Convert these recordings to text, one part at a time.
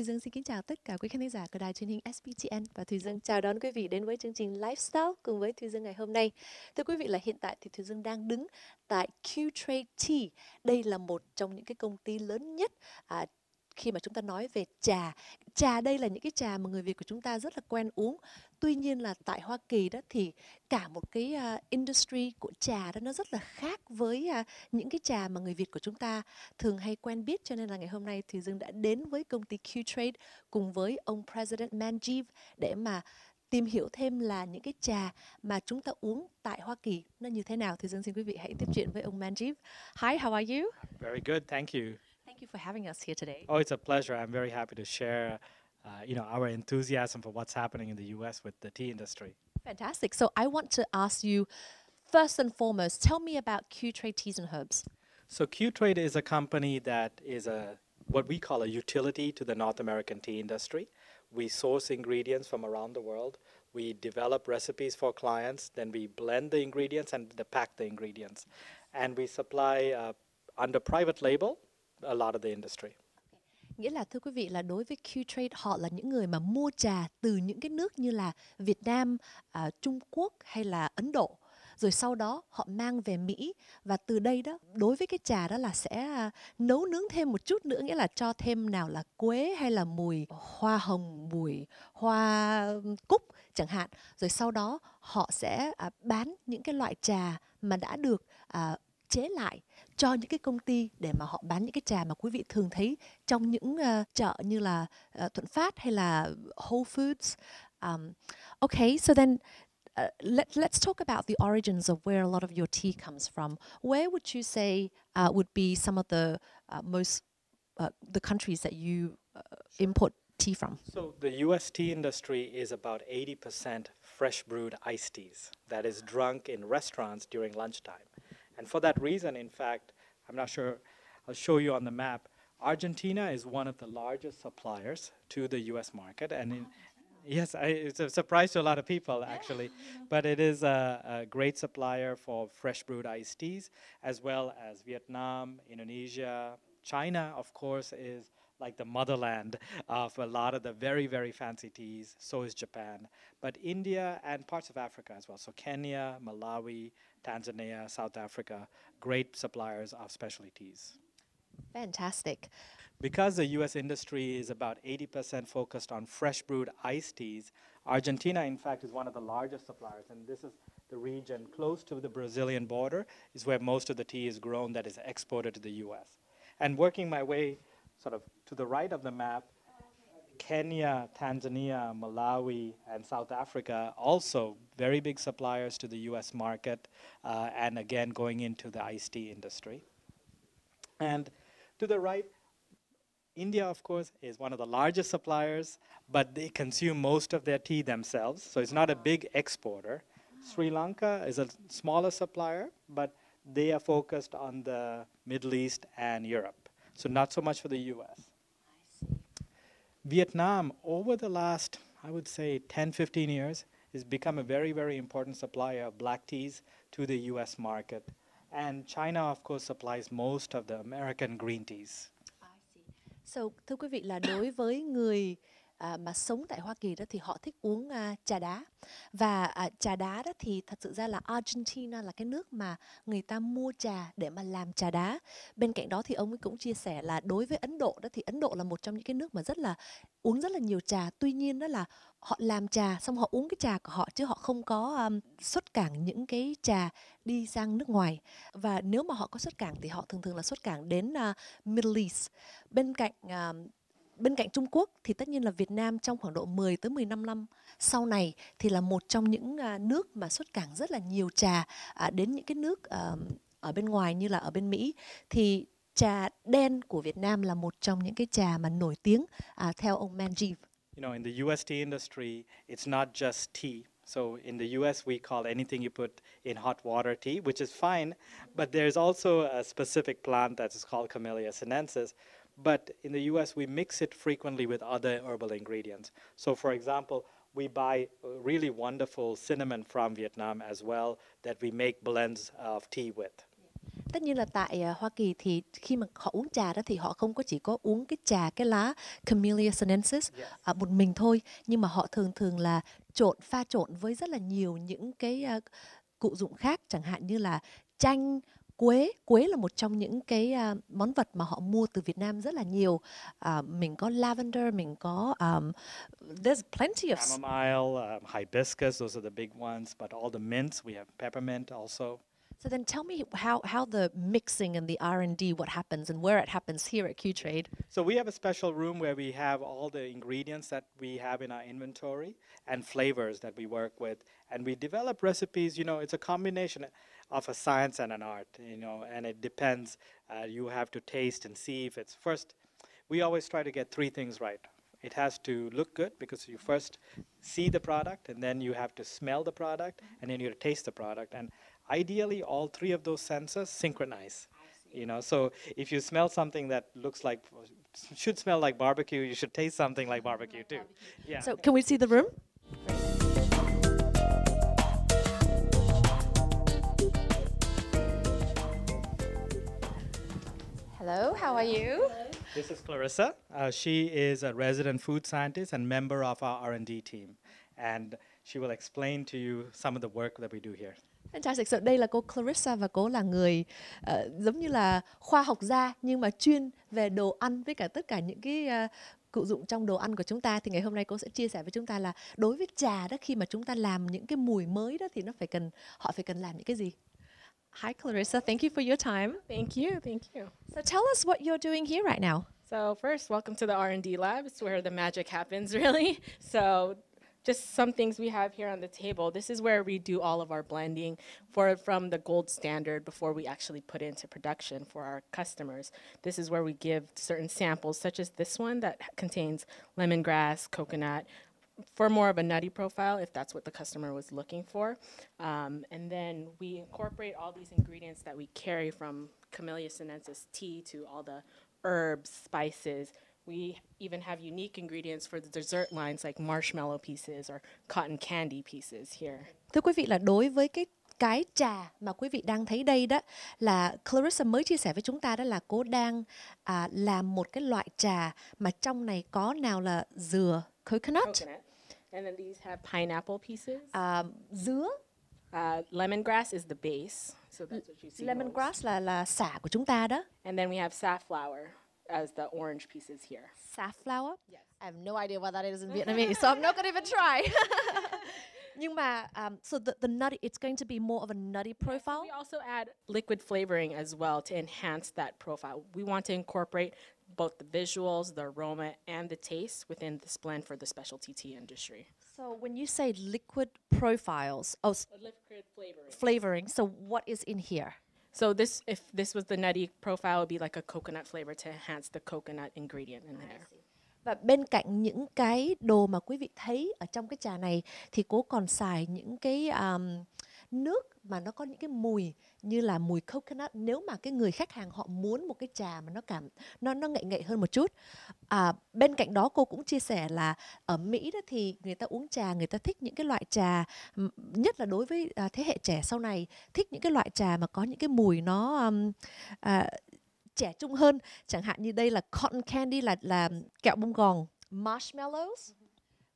Thùy Dương xin kính chào tất cả quý khán giả của đài truyền hình SPTN và Thùy Dương chào đón quý vị đến với chương trình Lifestyle cùng với Thùy Dương ngày hôm nay. Thưa quý vị là hiện tại thì Thùy Dương đang đứng tại Q Trade Tea. Đây là một trong những cái công ty lớn nhất à, khi mà chúng ta nói về trà trà đây là những cái trà mà người Việt của chúng ta rất là quen uống tuy nhiên là tại Hoa Kỳ đó thì cả một cái uh, industry của trà đó nó rất là khác với uh, những cái trà mà người Việt của chúng ta thường hay quen biết cho nên là ngày hôm nay thì Dương đã đến với công ty Q Trade cùng với ông President Manjeev để mà tìm hiểu thêm là những cái trà mà chúng ta uống tại Hoa Kỳ nó như thế nào thì Dương xin quý vị hãy tiếp chuyện với ông Manjeev. Hi, how are you? Very good, thank you. Thank you for having us here today. Oh, it's a pleasure. I'm very happy to share, uh, you know, our enthusiasm for what's happening in the U.S. with the tea industry. Fantastic. So I want to ask you, first and foremost, tell me about Q Trade Teas and Herbs. So Q-Trade is a company that is a what we call a utility to the North American tea industry. We source ingredients from around the world. We develop recipes for clients. Then we blend the ingredients and the pack the ingredients, and we supply uh, under private label a lot of the industry. Nghĩa là thưa quý vị là đối với Q Trade họ là những người mà mua trà từ những cái nước như là Việt Nam, à, Trung Quốc hay là Ấn Độ. Rồi sau đó họ mang về Mỹ và từ đây đó đối với cái trà đó là sẽ à, nấu nướng thêm một chút nữa nghĩa là cho thêm nào là quế hay là mùi hoa hồng, mùi hoa cúc chẳng hạn. Rồi sau đó họ sẽ à, bán những cái loại trà mà đã được à, chế lại cho những cái công ty để mà họ bán những cái trà mà quý vị thường thấy trong những uh, chợ như là uh, Thuận Phát hay là Whole Foods. Um, okay, so then uh, let, let's talk about the origins of where a lot of your tea comes from. Where would you say uh, would be some of the uh, most uh, the countries that you uh, import tea from? So the U.S. tea industry is about 80% fresh brewed iced teas that is drunk in restaurants during lunchtime. And for that reason, in fact, I'm not sure, I'll show you on the map, Argentina is one of the largest suppliers to the US market. And in, yes, I, it's a surprise to a lot of people, actually. But it is a, a great supplier for fresh brewed iced teas, as well as Vietnam, Indonesia, China, of course, is like the motherland of a lot of the very, very fancy teas. So is Japan. But India and parts of Africa as well. So Kenya, Malawi, Tanzania, South Africa, great suppliers of specialty teas. Fantastic. Because the US industry is about 80% focused on fresh brewed iced teas, Argentina, in fact, is one of the largest suppliers. And this is the region close to the Brazilian border, is where most of the tea is grown that is exported to the US. And working my way sort of to the right of the map, Kenya, Tanzania, Malawi, and South Africa also very big suppliers to the US market, uh, and again going into the iced tea industry. And to the right, India, of course, is one of the largest suppliers, but they consume most of their tea themselves, so it's not a big exporter. Sri Lanka is a smaller supplier, but they are focused on the Middle East and Europe, so not so much for the US. Vietnam, over the last, I would say, 10, 15 years, has become a very, very important supplier of black teas to the US market. And China, of course, supplies most of the American green teas. So, thưa quý vị là đối với người mà sống tại Hoa Kỳ đó thì họ thích uống trà đá và à, trà đá đó thì thật sự ra là Argentina là cái nước mà người ta mua trà để mà làm trà đá. Bên cạnh đó thì ông ấy cũng chia sẻ là đối với Ấn Độ đó thì Ấn Độ là một trong những cái nước mà rất là uống rất là nhiều trà. Tuy nhiên đó là họ làm trà xong họ uống cái trà của họ chứ họ không có um, xuất cảng những cái trà đi sang nước ngoài. Và nếu mà họ có xuất cảng thì họ thường thường là xuất cảng đến uh, Middle East. Bên cạnh uh, bên cạnh Trung Quốc thì tất nhiên là Việt Nam trong khoảng độ 10 tới 15 năm sau này thì là một trong những à, nước mà xuất cảng rất là nhiều trà à, đến những cái nước à, ở bên ngoài như là ở bên Mỹ thì trà đen của Việt Nam là một trong những cái trà mà nổi tiếng theo ông Manjeev. You know, in the US tea industry, it's not just tea. So in the US, we call anything you put in hot water tea, which is fine, but there's also a specific plant that is called Camellia sinensis, but in the US, we mix it frequently with other herbal ingredients. So, for example, we buy really wonderful cinnamon from Vietnam as well that we make blends of tea with. Tất nhiên là tại à, Hoa Kỳ thì khi mà họ uống trà đó thì họ không có chỉ có uống cái trà cái lá Camellia sinensis Yes. à, một mình thôi nhưng mà họ thường thường là trộn pha trộn với rất là nhiều những cái à, cụ dụng khác chẳng hạn như là chanh quế quế là một trong những cái uh, món vật mà họ mua từ Việt Nam rất là nhiều uh, mình có lavender mình có um, there's plenty of Chamomile, um, hibiscus, those are the big ones, but all the mints, we have peppermint also. So then tell me how, how the mixing and the R&D, what happens and where it happens here at Q-Trade. So we have a special room where we have all the ingredients that we have in our inventory and flavors that we work with, and we develop recipes. You know, it's a combination of a science and an art. You know, and it depends. Uh, you have to taste and see if it's first. We always try to get three things right. It has to look good because you first see the product, and then you have to smell the product, and then you taste the product, and ideally all three of those senses synchronize you know? So if you smell something that looks like should smell like barbecue you should taste something like barbecue too. yeah. So can we see the room? Hello, how are you? this is clarissa. Uh, she is a resident food scientist and member of our r&d team. And she will explain to you some of the work that we do here Fantastic. So đây là cô Clarissa và cô là người ờ, giống như là khoa học gia nhưng mà chuyên về đồ ăn với cả tất cả những cái ờ, cụ dụng trong đồ ăn của chúng ta thì ngày hôm nay cô sẽ chia sẻ với chúng ta là đối với trà đó khi mà chúng ta làm những cái mùi mới đó thì nó phải cần họ phải cần làm những cái gì. Hi Clarissa, thank you for your time. Thank you, thank you. So tell us what you're doing here right now. So first, welcome to the R&D lab. It's where the magic happens, really. So just some things we have here on the table. This is where we do all of our blending for from the gold standard before we actually put it into production for our customers. This is where we give certain samples, such as this one that contains lemongrass, coconut, for more of a nutty profile, if that's what the customer was looking for. Um, and then we incorporate all these ingredients that we carry from Camellia sinensis tea to all the herbs, spices. We even have unique ingredients for the dessert lines like marshmallow pieces or cotton candy pieces here. Thưa quý vị là đối với cái cái trà mà quý vị đang thấy đây đó là Clarissa mới chia sẻ với chúng ta đó là cô đang à, làm một cái loại trà mà trong này có nào là dừa coconut, Coconut. And then these have pineapple pieces. à, dứa, Uh, lemongrass is the base, so that's what you see. most. lemongrass là là xả của chúng ta đó, And then we have safflower as the orange pieces here. safflower. Yes. I have no idea what that is in Vietnamese, so I'm not going to even try. Nhưng mà um, so the, the nutty it's going to be more of a nutty profile. We also add liquid flavoring as well to enhance that profile. We want to incorporate both the visuals, the aroma, and the taste within this blend for the specialty tea industry. So when you say liquid profiles, oh, Liquid flavoring. flavoring. So what is in here? So this, if this was the nutty profile, it would be like a coconut flavor to enhance the coconut ingredient in there. Và bên cạnh những cái đồ mà quý vị thấy ở trong cái trà này thì cô còn xài những cái um, nước mà nó có những cái mùi như là mùi coconut. Nếu mà cái người khách hàng họ muốn một cái trà mà nó cảm nó nó ngậy ngậy hơn một chút. À, bên cạnh đó cô cũng chia sẻ là ở Mỹ đó thì người ta uống trà người ta thích những cái loại trà nhất là đối với à, thế hệ trẻ sau này thích những cái loại trà mà có những cái mùi nó um, à, trẻ trung hơn. Chẳng hạn như đây là cotton candy là là kẹo bông gòn marshmallows.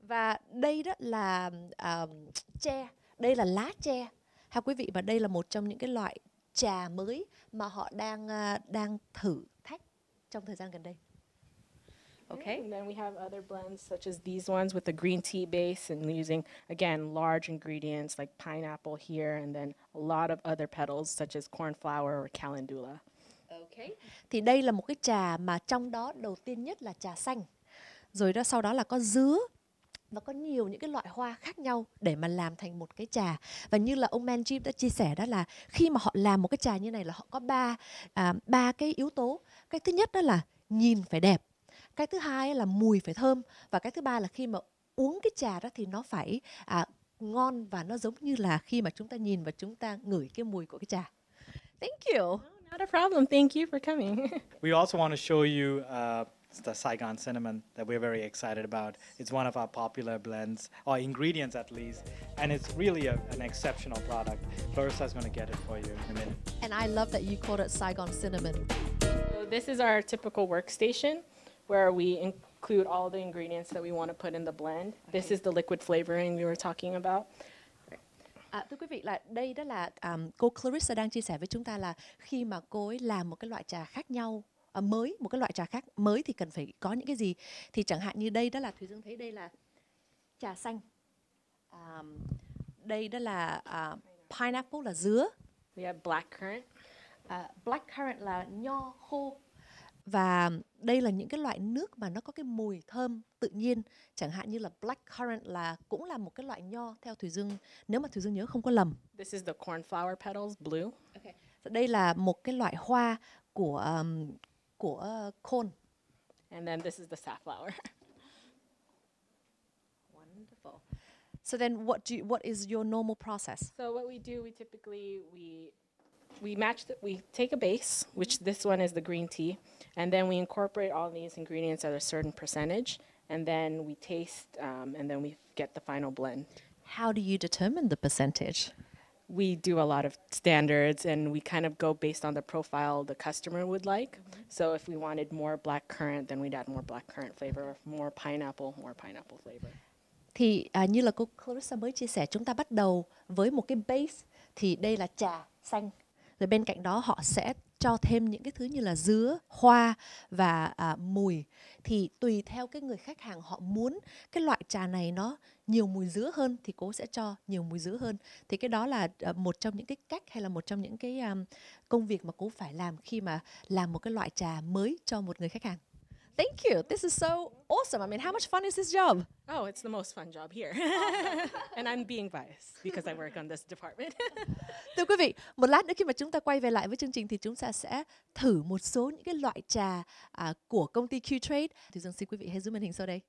Và đây đó là um, tre đây là lá tre ha quý vị và đây là một trong những cái loại trà mới mà họ đang à, đang thử thách trong thời gian gần đây okay And then we have other blends such as these ones with the green tea base and using, again, large ingredients like pineapple here and then a lot of other petals such as corn flour or calendula. Okay. Thì đây là một cái trà mà trong đó đầu tiên nhất là trà xanh. Rồi đó sau đó là có dứa và có nhiều những cái loại hoa khác nhau để mà làm thành một cái trà. Và như là ông Manjeep đã chia sẻ đó là khi mà họ làm một cái trà như này là họ có ba à, ba cái yếu tố. Cái thứ nhất đó là nhìn phải đẹp. Cái thứ hai là mùi phải thơm và cái thứ ba là khi mà uống cái trà đó thì nó phải à, ngon và nó giống như là khi mà chúng ta nhìn và chúng ta ngửi cái mùi của cái trà. Thank you. Oh, not a problem. Thank you for coming. we also want to show you uh, the Saigon cinnamon that we're very excited about. It's one of our popular blends, or ingredients at least, and it's really a, an exceptional product. Clarissa is going to get it for you in a minute. And I love that you called it Saigon cinnamon. So this is our typical workstation where we include all the ingredients that we want to put in the blend. This is the liquid flavoring we were talking about. À, thưa quý vị là đây đó là um, cô Clarissa đang chia sẻ với chúng ta là khi mà cô ấy làm một cái loại trà khác nhau à, mới một cái loại trà khác. Mới thì cần phải có những cái gì? Thì chẳng hạn như đây đó là thùy dương thấy đây là trà xanh. À, đây đó là à, pineapple là dứa. We have blackcurrant. à, blackcurrant là nho khô. Và đây là những cái loại nước mà nó có cái mùi thơm tự nhiên. Chẳng hạn như là blackcurrant là cũng là một cái loại nho theo thùy dương. Nếu mà thùy dương nhớ không có lầm. This is the cornflower petals, blue. đây là một cái loại hoa của um, của corn And then this is the safflower. Wonderful. So then, what do you, what is your normal process? So what we do, we typically we we match the, we take a base, which this one is the green tea, and then we incorporate all these ingredients at a certain percentage, and then we taste, um, and then we get the final blend. How do you determine the percentage? We do a lot of standards, and we kind of go based on the profile the customer would like. Mm-hmm. So if we wanted more black currant, then we'd add more black currant flavor. More pineapple, more pineapple flavor. Thì à, như là cô Clarissa mới chia sẻ, chúng ta bắt đầu với một cái base thì đây là trà xanh. Rồi bên cạnh đó họ sẽ cho thêm những cái thứ như là dứa, hoa và à, mùi. Thì tùy theo cái người khách hàng họ muốn cái loại trà này nó nhiều mùi dứa hơn thì cô sẽ cho nhiều mùi dứa hơn. Thì cái đó là à, một trong những cái cách hay là một trong những cái um, công việc mà cô phải làm khi mà làm một cái loại trà mới cho một người khách hàng. Thank you. This is so awesome. I mean, how much fun is this job? Oh, it's the most fun job here. and I'm being biased because I work on this department. Thưa quý vị, một lát nữa khi mà chúng ta quay về lại với chương trình thì chúng ta sẽ thử một số những cái loại trà à, của công ty Q Trade. Thì Dương xin quý vị hãy giữ màn hình sau đây.